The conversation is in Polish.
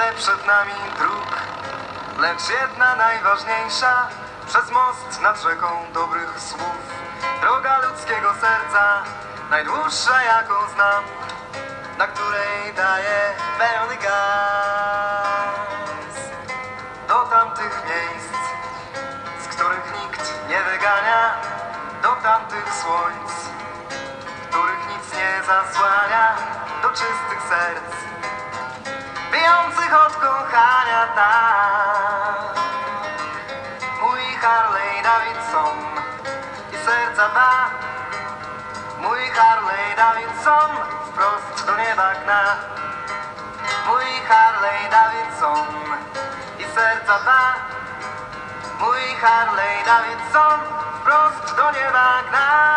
Tyle przed nami dróg, lecz jedna najważniejsza. Przez most nad rzeką dobrych słów. Droga ludzkiego serca, najdłuższa jaką znam Na której daje pełny gaz. Do tamtych miejsc, z których nikt nie wygania. Do tamtych słońc, których nic nie zasłania. Do czystych serc od kochania tak. Mój Harley Davidson i serca dwa. Mój Harley Davidson wprost do nieba gna. Mój Harley Davidson i serca dwa. Mój Harley Davidson wprost do nieba gna.